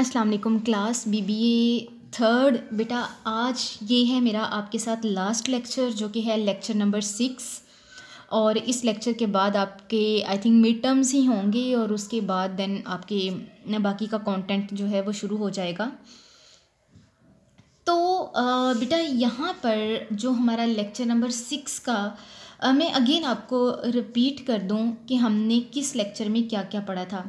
अस्सलाम वालेकुम class BBA third. बेटा, आज ये है मेरा आपके साथ लास्ट लेक्चर जो कि है लेक्चर नंबर सिक्स और इस लेक्चर के बाद आपके आई थिंक मिड टर्म्स ही होंगे, और उसके बाद देन आपके बाकी का कंटेंट जो है वो शुरू हो जाएगा। तो बेटा, यहाँ पर जो हमारा लेक्चर नंबर सिक्स का मैं अगेन आपको रिपीट कर दूँ कि हमने किस लेक्चर में क्या क्या पढ़ा था।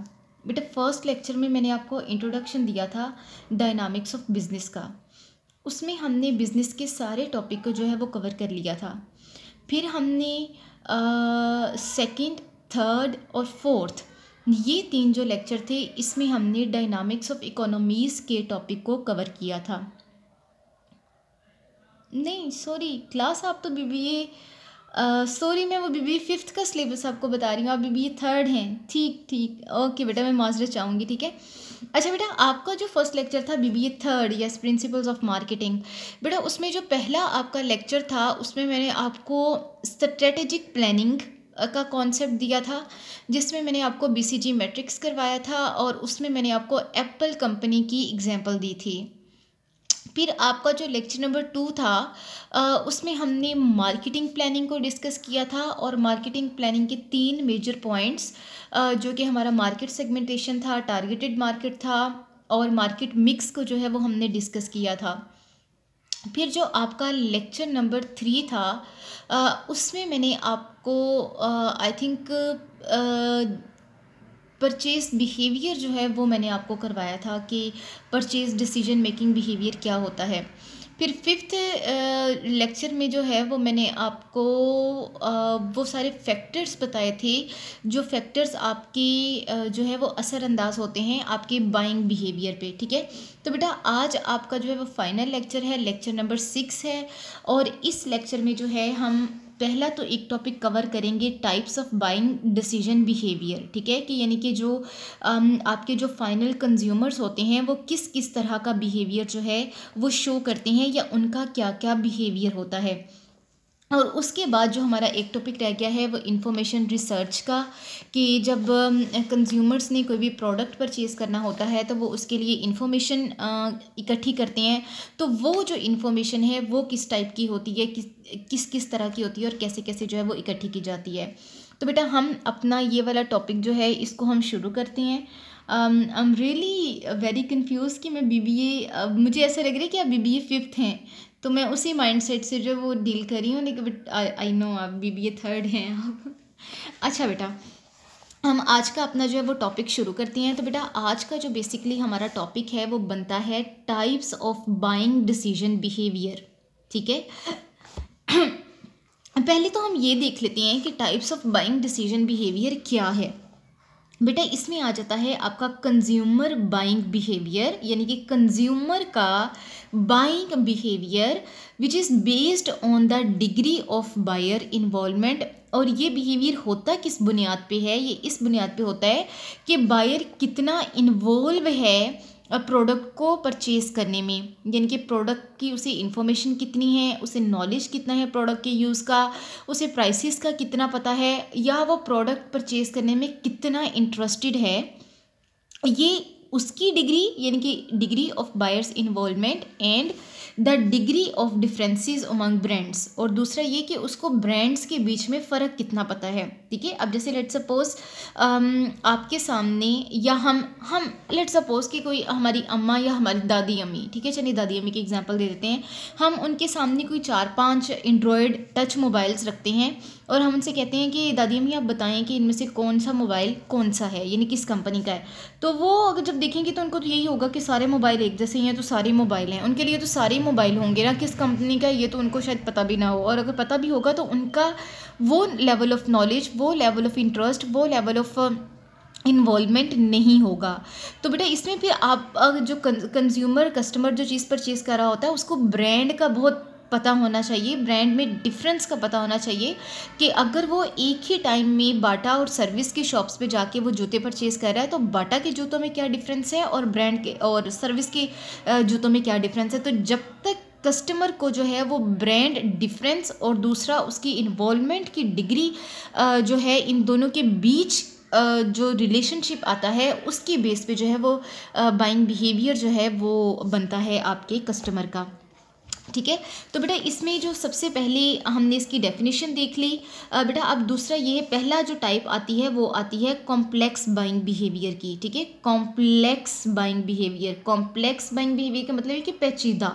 बेटा फ़र्स्ट लेक्चर में मैंने आपको इंट्रोडक्शन दिया था डायनामिक्स ऑफ़ बिज़नेस का। उसमें हमने बिज़नेस के सारे टॉपिक को जो है वो कवर कर लिया था। फिर हमने सेकंड थर्ड और फोर्थ ये तीन जो लेक्चर थे, इसमें हमने डायनामिक्स ऑफ़ इकोनॉमीज़ के टॉपिक को कवर किया था। नहीं सॉरी क्लास आप तो बी बी ए सॉरी मैं वो बीबी फिफ्थ का सिलेबस आपको बता रही हूँ। आप बीबी थर्ड हैं। ठीक ठीक। ओके बेटा, मैं माजरत चाहूँगी, ठीक है? अच्छा बेटा, आपका जो फ़र्स्ट लेक्चर था BBA third yes principles of marketing बेटा, उसमें जो पहला आपका लेक्चर था, उसमें मैंने आपको स्ट्रेटेजिक प्लानिंग का कॉन्सेप्ट दिया था, जिसमें मैंने आपको बीसीजी मैट्रिक्स करवाया था और उसमें मैंने आपको एप्पल कंपनी की एग्जांपल दी थी। फिर आपका जो लेक्चर नंबर टू था उसमें हमने मार्केटिंग प्लानिंग को डिस्कस किया था और मार्केटिंग प्लानिंग के तीन मेजर पॉइंट्स जो कि हमारा मार्केट सेगमेंटेशन था टारगेटेड मार्केट था और मार्केट मिक्स को जो है वो हमने डिस्कस किया था। फिर जो आपका लेक्चर नंबर थ्री था उसमें मैंने आपको आई थिंक परचेज बिहेवियर जो है वो मैंने आपको करवाया था कि परचेज डिसीज़न मेकिंग बिहेवियर क्या होता है। फिर फिफ्थ लेक्चर में जो है वो मैंने आपको वो सारे फैक्टर्स बताए थे, जो फैक्टर्स आपके जो है वो असरअंदाज होते हैं आपके बाइंग बिहेवियर पे, ठीक है? तो बेटा आज आपका जो है वो फाइनल लेक्चर है लेक्चर नंबर सिक्स है, और इस लेक्चर में जो है हम पहला तो एक टॉपिक कवर करेंगे types of buying decision behaviour ठीक है? कि यानी कि जो आपके जो फाइनल कंज्यूमर्स होते हैं, वो किस किस तरह का बिहेवियर जो है, वो शो करते हैं या उनका क्या क्या बिहेवियर होता है? और उसके बाद जो हमारा एक टॉपिक रह गया है, वो इन्फॉर्मेशन रिसर्च का, कि जब कंज्यूमर्स ने कोई भी प्रोडक्ट परचेज़ करना होता है तो वो उसके लिए इन्फॉर्मेशन इकट्ठी करते हैं। तो वो जो इन्फॉर्मेशन है, वो किस टाइप की होती है, किस किस किस तरह की होती है और कैसे कैसे जो है वो इकट्ठी की जाती है। तो बेटा, हम अपना ये वाला टॉपिक जो है, इसको हम शुरू करते हैं। I am really very confuse कि मैं बी बी ए मुझे ऐसा लग रहा है कि आप बी बी ए फिफ्थ हैं। तो मैं उसी माइंडसेट से जो वो डील कर रही हूँ, लेकिन आई नो आप बी बी ए थर्ड हैं आप अच्छा बेटा, हम आज का अपना जो है वो टॉपिक शुरू करते हैं। तो बेटा, आज का जो बेसिकली हमारा टॉपिक है, वो बनता है types of buying decision behaviour ठीक है? पहले तो हम ये देख लेते हैं कि types of buying decision behaviour क्या है। बेटा, इसमें आ जाता है आपका कंज्यूमर बाइंग बिहेवियर यानी कि कंज्यूमर का buying behaviour which is based on the degree of buyer involvement और ये बिहेवियर होता किस बुनियाद पे है? ये इस बुनियाद पे होता है कि बायर कितना इन्वॉल्व है प्रोडक्ट को परचेज़ करने में, यानी कि प्रोडक्ट की उसे इन्फॉर्मेशन कितनी है, उसे नॉलेज कितना है प्रोडक्ट के यूज़ का, उसे प्राइसेस का कितना पता है, या वो प्रोडक्ट परचेज़ करने में कितना इंटरेस्टेड है, ये उसकी डिग्री यानी कि degree of buyers involvement and the degree of differences among brands और दूसरा ये कि उसको ब्रांड्स के बीच में फ़र्क कितना पता है। ठीक है? अब जैसे लेट सपोज़ आपके सामने या हम हम लेट सपोज़ कि कोई हमारी अम्मा या हमारी दादी अम्मी, ठीक है? चलिए दादी अम्मी की एग्जांपल दे देते हैं। हम उनके सामने कोई चार पाँच एंड्रॉयड टच मोबाइल्स रखते हैं और हम उनसे कहते हैं कि, दादी अम्मी, आप बताएँ कि इनमें से कौन सा मोबाइल कौन सा है? यानी किस कंपनी का है? तो वो अगर जब देखेंगे तो उनको तो यही होगा कि सारे मोबाइल एक जैसे ही हैं तो सारे मोबाइल हैं। उनके लिए तो सारे मोबाइल होंगे ना, किस कंपनी का ये तो उनको शायद पता भी ना हो। और अगर पता भी होगा तो उनका वो लेवल ऑफ़ नॉलेज वो लेवल ऑफ़ इंटरेस्ट वो लेवल ऑफ़ इन्वॉल्वमेंट नहीं होगा। तो बेटा, इसमें फिर आप जो कंज्यूमर कस्टमर जो चीज़ परचेज़ कर रहा होता है, उसको ब्रांड का बहुत पता होना चाहिए ब्रांड में डिफरेंस का पता होना चाहिए कि अगर वो एक ही टाइम में बाटा और सर्विस की शॉप्स पे जाके वो जूते परचेज़ कर रहा है तो बाटा के जूतों में क्या डिफरेंस है और ब्रांड के और सर्विस के जूतों में क्या डिफरेंस है? तो जब तक कस्टमर को जो है वो ब्रांड डिफरेंस और दूसरा उसकी इन्वॉलमेंट की डिग्री जो है इन दोनों के बीच जो रिलेशनशिप आता है, उसके बेस पे जो है वो बाइंग बिहेवियर जो है वो बनता है आपके कस्टमर का। ठीक है? तो बेटा, इसमें जो सबसे पहले हमने इसकी डेफिनेशन देख ली। बेटा, अब दूसरा ये है, पहला जो टाइप आती है, वो आती है कॉम्प्लेक्स बाइंग बिहेवियर की, ठीक है? Complex buying behaviour complex buying behaviour का मतलब है कि पेचीदा।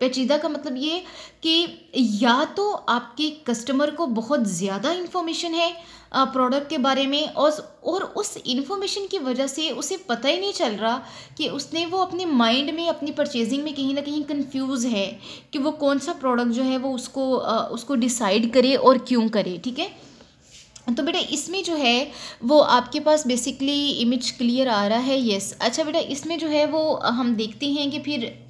पेचीदा का मतलब ये कि या तो आपके कस्टमर को बहुत ज़्यादा इन्फॉर्मेशन है प्रोडक्ट के बारे में और और उस इन्फॉर्मेशन की वजह से उसे पता ही नहीं चल रहा कि उसने वो अपने माइंड में, अपनी परचेजिंग में कहीं ना कहीं कंफ्यूज है कि वो कौन सा प्रोडक्ट जो है वो उसको उसको डिसाइड करे और क्यों करे, ठीक है? तो बेटा इसमें जो है वो आपके पास बेसिकली इमेज क्लियर आ रहा है यस अच्छा बेटा इसमें जो है वो हम देखते हैं कि फिर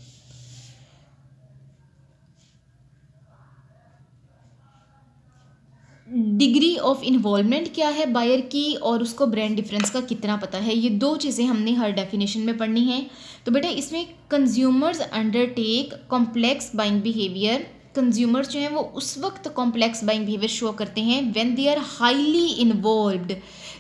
डिग्री ऑफ़ इन्वॉल्वमेंट क्या है बायर की और उसको ब्रांड डिफरेंस का कितना पता है? ये दो चीज़ें हमने हर डेफिनेशन में पढ़नी है। तो बेटा, इसमें consumers undertake complex buying behaviour consumers जो हैं वो उस वक्त कॉम्प्लेक्स बाइंग बिहेवियर शो करते हैं when they are highly involved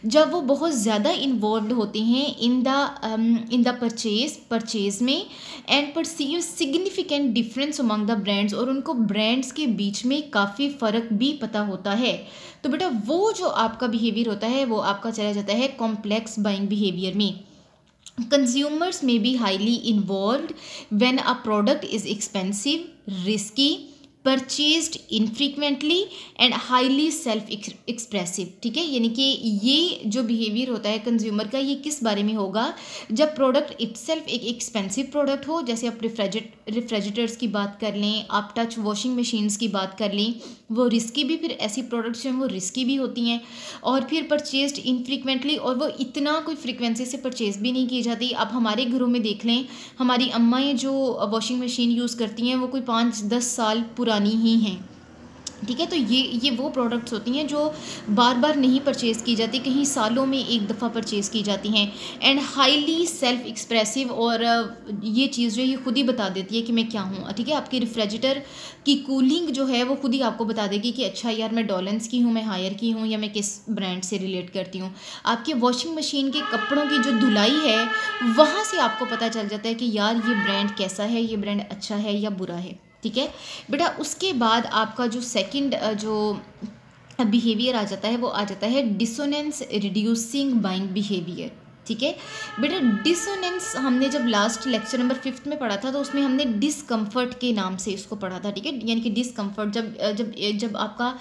जब वो बहुत ज़्यादा इन्वॉल्व होते हैं in the in the purchase purchase में and perceive significant difference among the brands और उनको ब्रांड्स के बीच में काफ़ी फ़र्क भी पता होता है। तो बेटा, वो जो आपका बिहेवियर होता है, वो आपका चला जाता है कॉम्प्लेक्स बाइंग बिहेवियर में। कंज्यूमर्स में be highly involve when a product is expensive risky purchased infrequently and highly self expressive, ठीक है? यानी कि ये जो बिहेवियर होता है कंज्यूमर का, ये किस बारे में होगा? जब प्रोडक्ट इट्सल्फ एक एक्सपेंसिव प्रोडक्ट हो, जैसे आप रिफ्रेजिट रिफ्रेजिटर्स की बात कर लें, आप टच वॉशिंग मशीन्स की बात कर लें, वो रिस्की भी फिर ऐसी प्रोडक्ट्स हैं वो रिस्की भी होती हैं और फिर परचेज्ड इनफ्रीक्वेंटली और वो इतना कोई फ्रिक्वेंसी से परचेज भी नहीं की जाती। आप हमारे घरों में देख लें, हमारी अम्माएँ जो वॉशिंग मशीन यूज़ करती हैं, वो कोई पाँच, दस साल पुरानी ही हैं। ठीक है तो ये ये वो प्रोडक्ट्स होती हैं जो बार बार नहीं परचेज़ की जाती, कहीं सालों में एक दफ़ा परचेज़ की जाती हैं। एंड हाईली सेल्फ एक्सप्रेसिव और ये चीज़ जो है, ये खुद ही बता देती है कि मैं क्या हूँ। ठीक है, आपकी रेफ्रिजरेटर की कूलिंग जो है, वो खुद ही आपको बता देगी कि अच्छा यार, मैं डॉलेंस की हूँ, मैं हायर की हूँ या मैं किस ब्रांड से रिलेट करती हूँ। आपके वॉशिंग मशीन के कपड़ों की जो धुलाई है, वहाँ से आपको पता चल जाता है कि यार, ये ब्रांड कैसा है, ये ब्रांड अच्छा है या बुरा है। ठीक है? बेटा, उसके बाद आपका जो सेकंड जो बिहेवियर आ जाता है, वो आ जाता है डिसोनेंस रिड्यूसिंग बाइंग बिहेवियर ठीक है? बेटा डिसोनेंस हमने जब लास्ट लेक्चर नंबर फिफ्थ में पढ़ा था तो उसमें हमने डिसकम्फर्ट के नाम से इसको पढ़ा था, ठीक है? यानी कि डिसकम्फर्ट जब जब जब आपका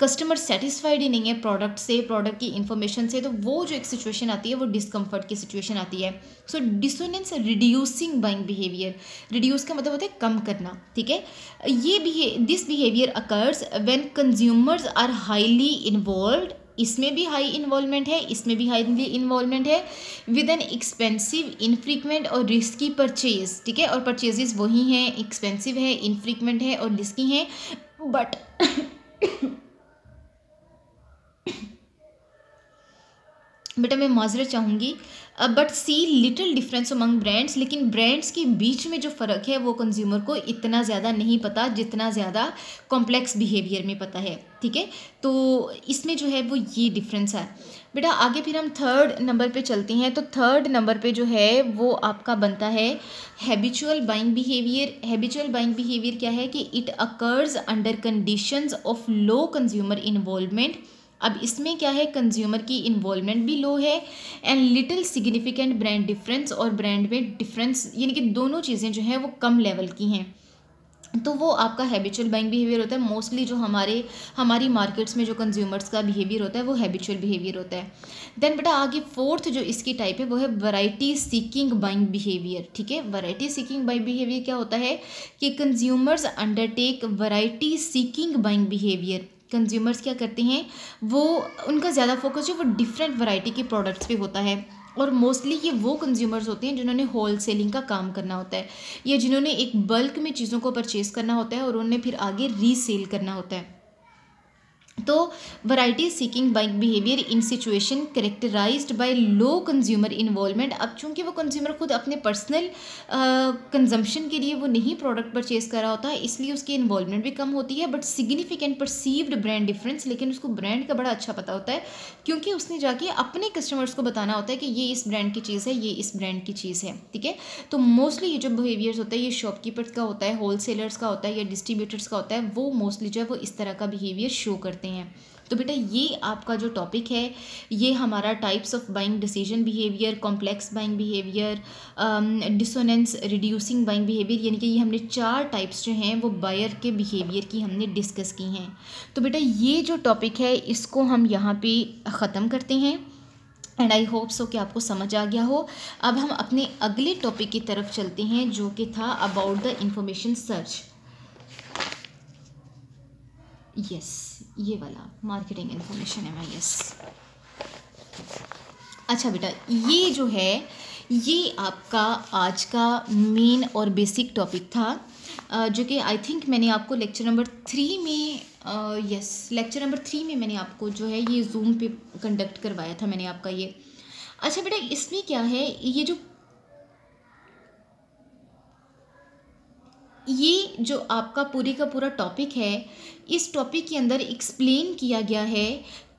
कस्टमर सेटिस्फाइड ही नहीं है प्रोडक्ट से प्रोडक्ट की इन्फॉर्मेशन से तो वो जो एक सिचुएशन आती है, वो डिसकम्फर्ट की सिचुएशन आती है। So dissonance reducing buying behaviour reduce का मतलब होता है कम करना, ठीक है? ये this behaviour occurs when consumers are highly involve इसमें भी हाई इन्वॉल्वमेंट है, इसमें भी हाई इन्वॉल्वमेंट है। विद एन एक्सपेंसिव इनफ्रीक्वेंट और रिस्की परचेज ठीक है? और परचेजेस वही हैं एक्सपेंसिव है इनफ्रीक्वेंट है और रिस्की हैं। बट बेटा मैं माजरत चाहूँगी but see little difference among brands लेकिन ब्रांड्स के बीच में जो फ़र्क है, वो कंज्यूमर को इतना ज़्यादा नहीं पता, जितना ज़्यादा कॉम्प्लेक्स बिहेवियर में पता है, ठीक है? तो इसमें जो है, वो ये डिफरेंस है। बेटा, आगे फिर हम थर्ड नंबर पे चलते हैं तो थर्ड नंबर पे जो है, वो आपका बनता है habitual buying behaviour habitual buying behaviour क्या है कि it occurs under conditions of low consumer involvement अब इसमें क्या है कंज्यूमर की इन्वॉल्वमेंट भी लो है and little significant brand difference और ब्रांड में डिफरेंस यानी कि दोनों चीज़ें जो हैं वो कम लेवल की हैं। तो वो आपका हैबिचुअल बाइंग बिहेवियर होता है। मोस्टली जो हमारे, हमारी मार्केट्स में जो कंज्यूमर्स का बिहेवियर होता है, वो हैबिचुअल बिहेवियर होता है। देन बेटा आगे फोर्थ जो इसकी टाइप है, वो है वैरायटी सीकिंग बाइंग बिहेवियर ठीक है? वैरायटी सीकिंग बाइंग बिहेवियर क्या होता है कि consumers undertake variety seeking buying behaviour consumers क्या करते हैं, वो, उनका ज़्यादा फोकस जो वो डिफरेंट वैरायटी के प्रोडक्ट्स पे होता है। और मोस्टली ये वो कंज्यूमर्स होते हैं जिन्होंने होल सेलिंग का काम करना होता है, या जिन्होंने एक बल्क में चीज़ों को परचेज़ करना होता है और उन्हें फिर आगे रीसेल करना होता है। तो variety seeking buying behaviour in situation characterised by low consumer involvement अब चूँकि वो कंज्यूमर खुद अपने पर्सनल कंजम्पशन के लिए वो नहीं प्रोडक्ट परचेज कर रहा होता है इसलिए उसकी इन्वॉल्वमेंट भी कम होती है but significant perceived brand difference लेकिन उसको ब्रांड का बड़ा अच्छा पता होता है, क्योंकि उसने जाके अपने कस्टमर्स को बताना होता है कि ये इस ब्रांड की चीज़ है, ये इस ब्रांड की चीज़ है, ठीक है? तो मोस्टली ये जो बिहेवियर्स होता है, ये शॉपकीपर्स का होता है होल का होता है, या डिस्ट्रीब्यूटर्स का होता है, वो मोस्टली जो है वो इस तरह का बिहेवियर शो करते हैं। हैं। तो बेटा, ये आपका जो टॉपिक है, ये हमारा types of buying decision behaviour complex buying behaviour dissonance reducing buying behaviour यानी कि ये हमने चार टाइप्स जो हैं, वो बायर के बिहेवियर की हमने डिस्कस की हैं। तो बेटा, ये जो टॉपिक है, इसको हम यहाँ पे ख़त्म करते हैं। एंड आई होप सो कि आपको समझ आ गया हो। अब हम अपने अगले टॉपिक की तरफ़ चलते हैं, जो कि था about the information search yes ये वाला marketing information M I yes अच्छा बेटा, ये जो है, ये आपका आज का मेन और बेसिक टॉपिक था जो कि आई थिंक मैंने आपको लेक्चर नंबर थ्री में यस लेक्चर नंबर थ्री में मैंने आपको जो है ये जूम पे कंडक्ट करवाया था, मैंने आपका ये। अच्छा बेटा, इसमें क्या है, ये जो ये जो आपका पूरी का पूरा टॉपिक है, इस टॉपिक के अंदर एक्सप्लेन किया गया है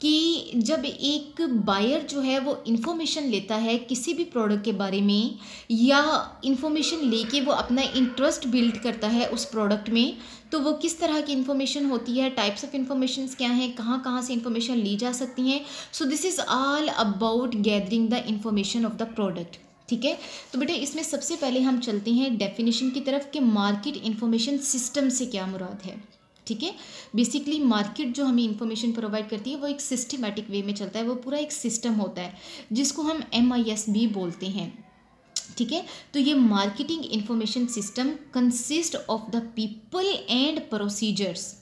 कि जब एक बायर जो है वो इन्फॉर्मेशन लेता है किसी भी प्रोडक्ट के बारे में, या इन्फॉर्मेशन लेके वो अपना इंटरेस्ट बिल्ड करता है उस प्रोडक्ट में तो वो किस तरह की इन्फॉर्मेशन होती है टाइप्स ऑफ़ इन्फॉर्मेशन क्या हैं, कहाँ कहाँ से इन्फॉर्मेशन ली जा सकती हैं। So this is all about gathering the information of the product ठीक है? तो बेटा, इसमें सबसे पहले हम चलते हैं डेफिनेशन की तरफ़ कि मार्केट इन्फॉर्मेशन सिस्टम से क्या मुराद है। ठीक है? बेसिकली मार्केट जो हमें इन्फॉर्मेशन प्रोवाइड करती है, वो एक सिस्टमेटिक वे में चलता है, वो पूरा एक सिस्टम होता है, जिसको हम एम आई एस बी बोलते हैं। ठीक है? तो ये marketing information system consist of the people and procedures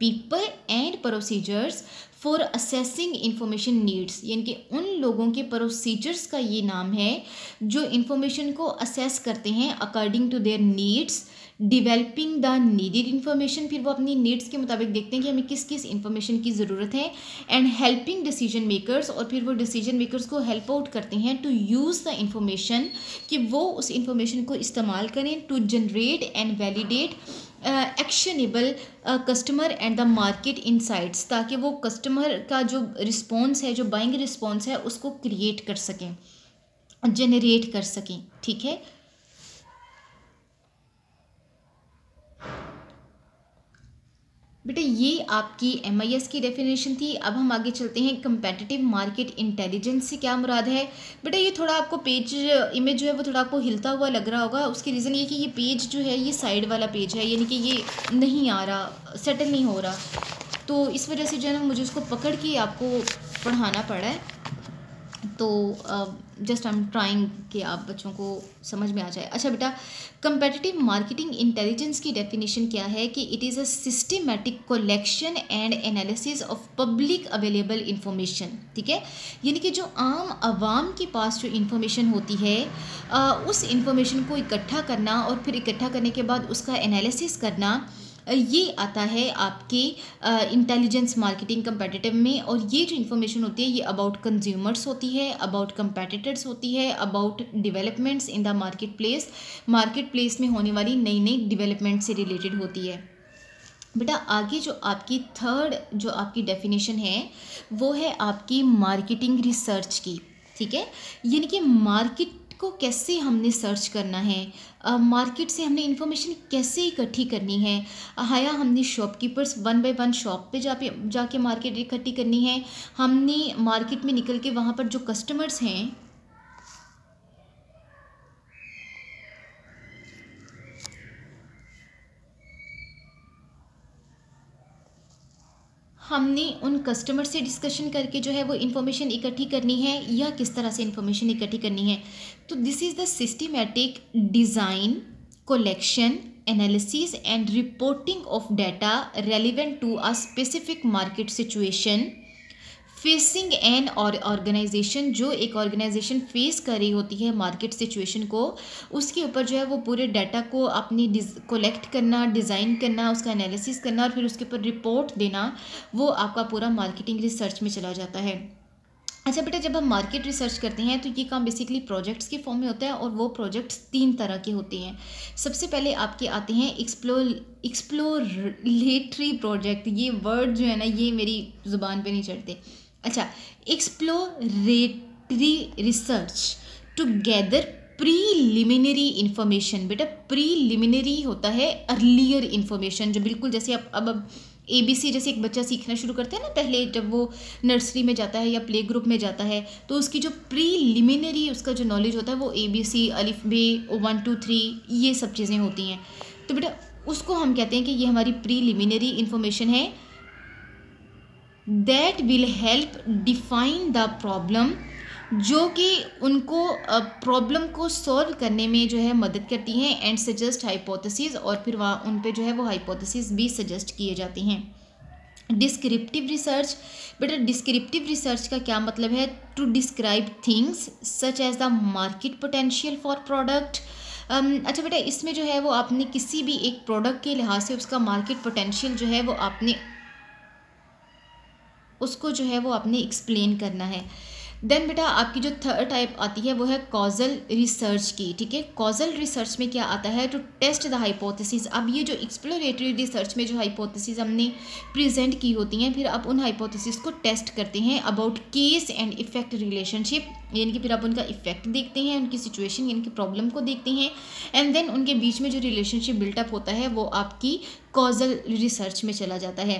people and procedures for assessing information needs यानी कि उन लोगों के प्रोसीजर्स का ये नाम है, जो इन्फॉर्मेशन को असेस करते हैं according to their needs developing the needed information फिर वो अपनी नीड्स के मुताबिक देखते हैं कि हमें किस किस इन्फॉर्मेशन की ज़रूरत है एंड हेल्पिंग डिसीज़न मेकर्स और फिर वो डिसीज़न मेकर्स को हेल्प आउट करते हैं टू यूज़ द इन्फॉर्मेशन कि वो उस इन्फॉर्मेशन को इस्तेमाल करें to generate and validate actionable customer and the market insights ताकि वो कस्टमर का जो रिस्पॉन्स है, जो बाइंग रिस्पॉन्स है, उसको क्रिएट कर सकें जनरेट कर सकें, ठीक है? बेटा, ये आपकी एम आई एस की डेफिनेशन थी। अब हम आगे चलते हैं। कंपेटिटिव मार्केट इंटेलिजेंस से क्या मुराद है? बेटा, ये थोड़ा आपको पेज इमेज जो है वो थोड़ा आपको हिलता हुआ लग रहा होगा। उसकी रीज़न ये कि ये पेज जो है, ये साइड वाला पेज है, यानी कि ये नहीं आ रहा सेटल नहीं हो रहा। तो इस वजह से जो है ना, मुझे उसको पकड़ के आपको पढ़ाना पड़ा है। तो जस्ट आई एम ट्राइंग कि आप बच्चों को समझ में आ जाए। अच्छा बेटा कंपेटिटिव मार्केटिंग इंटेलिजेंस की डेफिनेशन क्या है कि it is a systematic collection and analysis of public available information ठीक है? यानी कि जो आम आवाम के पास जो इन्फॉर्मेशन होती है आ, उस इंफॉर्मेशन को इकट्ठा करना और फिर इकट्ठा करने के बाद उसका एनालिसिस करना ये आता है आपके इंटेलिजेंस मार्केटिंग कंपेटिटिव में और ये जो इन्फॉर्मेशन होती है, ये अबाउट कंज्यूमर्स होती है अबाउट कंपेटिटर्स होती है about developments in the market place market place में होने वाली नई नई डिवेलपमेंट से रिलेटेड होती है। बेटा, आगे जो आपकी थर्ड जो आपकी डेफिनेशन है, वो है आपकी मार्केटिंग रिसर्च की, ठीक है? यानी कि मार्केट को कैसे हमने सर्च करना है? मार्केट से हमने इन्फॉर्मेशन कैसे इकट्ठी करनी है? हाया, हमने shopkeepers one by one shop पे जा पे जाके मार्केट इकट्ठी करनी है। हमने मार्केट में निकल के वहाँ पर जो कस्टमर्स हैं, हमने उन कस्टमर से डिस्कशन करके जो है वो इन्फॉर्मेशन इकट्ठी करनी है या किस तरह से इन्फॉर्मेशन इकट्ठी करनी है। तो this is the systematic design collection analysis and reporting of data relevant to a specific market situation facing an और ऑर्गेनाइजेशन जो एक ऑर्गेनाइजेशन फेस कर रही होती है मार्केट सिचुएशन को, उसके ऊपर जो है वो पूरे डाटा को अपनी कलेक्ट करना डिज़ाइन करना, उसका एनालिसिस करना और फिर उसके ऊपर रिपोर्ट देना, वो आपका पूरा मार्केटिंग रिसर्च में चला जाता है। अच्छा बेटा, जब हम मार्केट रिसर्च करते हैं तो ये काम बेसिकली प्रोजेक्ट्स के फॉर्म में होता है और वो प्रोजेक्ट्स तीन तरह के होते हैं। सबसे पहले आपके आते हैं एक्सप्लोर एक्सप्लोरेटरी प्रोजेक्ट ये वर्ड जो है ना, ये मेरी ज़ुबान पे नहीं चढ़ते। अच्छा exploratory research to gather preliminary information बेटा प्रीलिमिनरी होता है अर्लियर इन्फॉर्मेशन जो बिल्कुल जैसे अब अब अब ए बी सी जैसे एक बच्चा सीखना शुरू करता है ना, पहले जब वो नर्सरी में जाता है या प्ले ग्रुप में जाता है तो उसकी जो प्रीलिमिनरी उसका जो नॉलेज होता है वो ए बी सी अलिफ बे वन टू थ्री ये सब चीज़ें होती हैं। तो बेटा, उसको हम कहते हैं कि ये हमारी प्रीलिमिनरी इन्फॉर्मेशन है। That will help define the problem जो कि उनको प्रॉब्लम को सॉल्व करने में जो है मदद करती हैं एंड सजेस्ट हाइपोथेसिस और फिर वहाँ उन पे जो है वो हाइपोथेसिस भी सजेस्ट किए जाते हैं। डिस्क्रिप्टिव रिसर्च बेटा डिस्क्रिप्टिव रिसर्च का क्या मतलब है? To describe things such as the market potential for product अच्छा बेटा, इसमें जो है वो आपने किसी भी एक प्रोडक्ट के लिहाज से उसका मार्केट पोटेंशियल जो है वो आपने, उसको जो है वो आपने एक्सप्लेन करना है। देन बेटा आपकी जो थर्ड टाइप आती है, वो है कॉजल रिसर्च की, ठीक है? कॉजल रिसर्च में क्या आता है? टू टेस्ट द हाइपोथेसिस अब ये जो एक्सप्लोरेटरी रिसर्च में जो हाइपोथेसिस हमने प्रेजेंट की होती हैं, फिर आप उन हाइपोथेसिस को टेस्ट करते हैं about cause and effect relationship यानी कि फिर आप उनका इफ़ेक्ट देखते हैं, उनकी सिचुएशन यानी कि प्रॉब्लम को देखते हैं एंड देन उनके बीच में जो रिलेशनशिप बिल्टअप होता है, वो आपकी कॉजल रिसर्च में चला जाता है।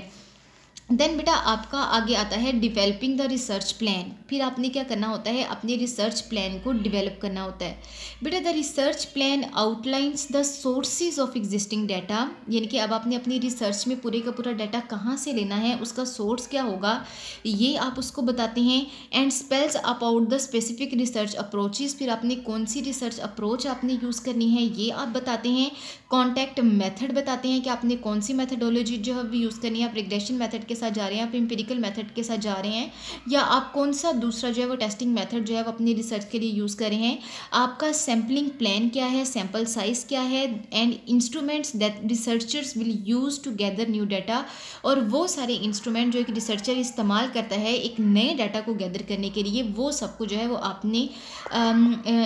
देन बेटा आपका आगे आता है डिवेलपिंग द रिसर्च प्लान फिर आपने क्या करना होता है? अपने रिसर्च प्लान को डिवेलप करना होता है। बेटा the research plan outlines the sources of existing data यानी कि अब आपने अपनी रिसर्च में पूरे का पूरा डाटा कहाँ से लेना है? उसका सोर्स क्या होगा? ये आप उसको बताते हैं। And spells about the specific research approaches फिर आपने कौन सी रिसर्च अप्रोच आपने यूज़ करनी है? ये आप बताते हैं। कॉन्टैक्ट मैथड बताते हैं कि आपने कौन सी मैथडोलॉजी जो है यूज़ करनी है। आप रिग्रेशन मेथड के साथ जा रहे हैं, आप एम्पेरिकल मेथड के साथ जा रहे हैं, या आप कौन सा दूसरा जो है वो टेस्टिंग मेथड जो है वो अपनी रिसर्च के लिए यूज़ कर रहे हैं, आपका सैम्पलिंग प्लान क्या है सैंपल साइज़ क्या है and instruments that researchers will use to gather new data और वो सारे इंस्ट्रूमेंट जो एक रिसर्चर इस्तेमाल करता है एक नए डाटा को गैदर करने के लिए, वो सबको जो है वो आपने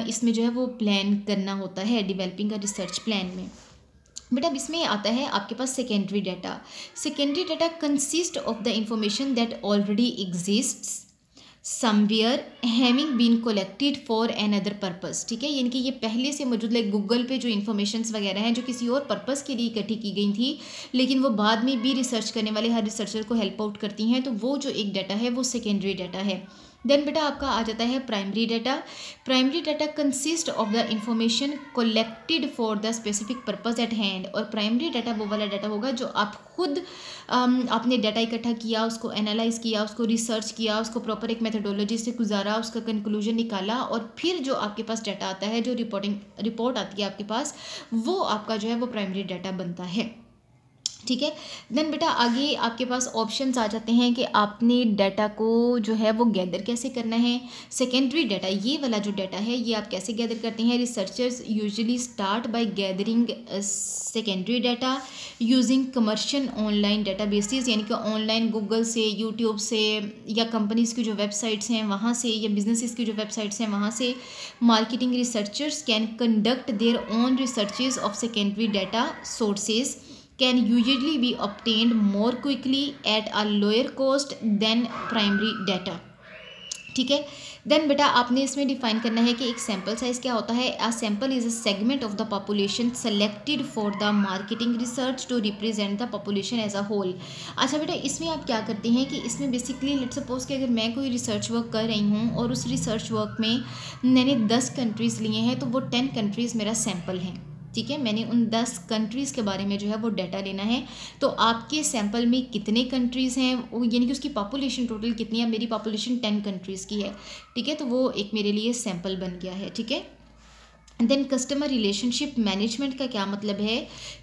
इसमें जो है वो प्लान करना होता है डिवेलपिंग का रिसर्च प्लान में। बट अब इसमें आता है आपके पास secondary data secondary data consist of the information that already exists somewhere having been collected for another purpose ठीक है? यानी कि ये पहले से मौजूद लाइक गूगल पे जो इन्फॉर्मेशन वगैरह हैं, जो किसी और पर्पज़ के लिए इकट्ठी की गई थी, लेकिन वो बाद में भी रिसर्च करने वाले हर रिसर्चर को हेल्प आउट करती हैं तो वो जो एक डाटा है, वो सेकेंडरी डाटा है। देन बेटा आपका आ जाता है primary data primary data consist of the information collected for the specific purpose at hand और प्राइमरी डाटा वो वाला डाटा होगा जो आप खुद आपने डाटा इकट्ठा किया, उसको एनालाइज किया, उसको रिसर्च किया, उसको प्रॉपर एक मेथडोलॉजी से गुजारा, उसका कंक्लूजन निकाला और फिर जो आपके पास डाटा आता है, जो रिपोर्टिंग रिपोर्ट आती है आपके पास, वो आपका जो है वो प्राइमरी डाटा बनता है। ठीक है? देन बेटा, आगे आपके पास ऑप्शंस आ जाते हैं कि आपने डाटा को जो है वो गैदर कैसे करना है? सेकेंडरी डाटा ये वाला जो डाटा है, ये आप कैसे गैदर करते हैं? Researchers usually start by gathering secondary data using commercial online data bases यानी कि ऑनलाइन गूगल से यूट्यूब से, या कंपनीज़ की जो वेबसाइट्स हैं, वहाँ से, या बिजनेसिस की जो वेबसाइट्स हैं, वहाँ से marketing researchers can conduct their own researches of secondary data sources can usually be obtained more quickly at a lower cost than primary data. ठीक है? देन बेटा, आपने इसमें डिफाइन करना है कि एक सैंपल साइज़ क्या होता है? A sample is a segment of the population selected for the marketing research to represent the population as a whole अच्छा बेटा, इसमें आप क्या करते हैं कि इसमें बेसिकली लेट सपोज़ कि अगर मैं कोई रिसर्च वर्क कर रही हूँ और उस रिसर्च वर्क में मैंने दस कंट्रीज़ लिए हैं तो वो टेन कंट्रीज़ मेरा सैंपल हैं। ठीक है, मैंने उन दस कंट्रीज़ के बारे में जो है वो डाटा लेना है। तो आपके सैंपल में कितने कंट्रीज़ हैं? वो यानी कि उसकी पॉपुलेशन टोटल कितनी है? मेरी पॉपुलेशन टेन कंट्रीज़ की है। ठीक है तो वो एक मेरे लिए सैंपल बन गया है, ठीक है? देन कस्टमर रिलेशनशिप मैनेजमेंट का क्या मतलब है?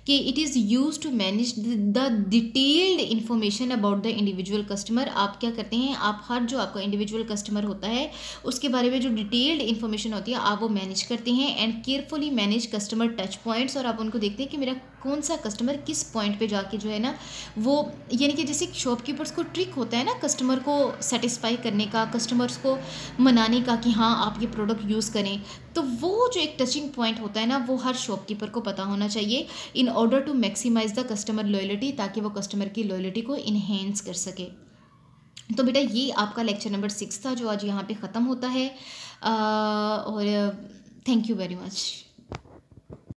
कि it is use to manage the detailed information about the individual customer आप क्या करते हैं? आप हर जो आपका इंडिविजुअल कस्टमर होता है, उसके बारे में जो डिटेल्ड इन्फॉर्मेशन होती है, आप वो मैनेज करते हैं and carefully manage customer touch points और आप उनको देखते हैं कि मेरा कौन सा कस्टमर किस पॉइंट पे जाके जो है ना वो यानी कि जैसे शॉपकीपर्स को ट्रिक होता है ना कस्टमर को सेटिस्फाई करने का कस्टमर्स को मनाने का कि हाँ आप ये प्रोडक्ट यूज़ करें तो वो जो एक टचिंग पॉइंट होता है ना वो हर शॉपकीपर को पता होना चाहिए in order to maximise the customer loyalty ताकि वो कस्टमर की लॉयलिटी को इन्हेंस कर सके। तो बेटा ये आपका लेक्चर नंबर सिक्स था जो आज यहाँ पे ख़त्म होता है। आ, और थैंक यू वेरी मच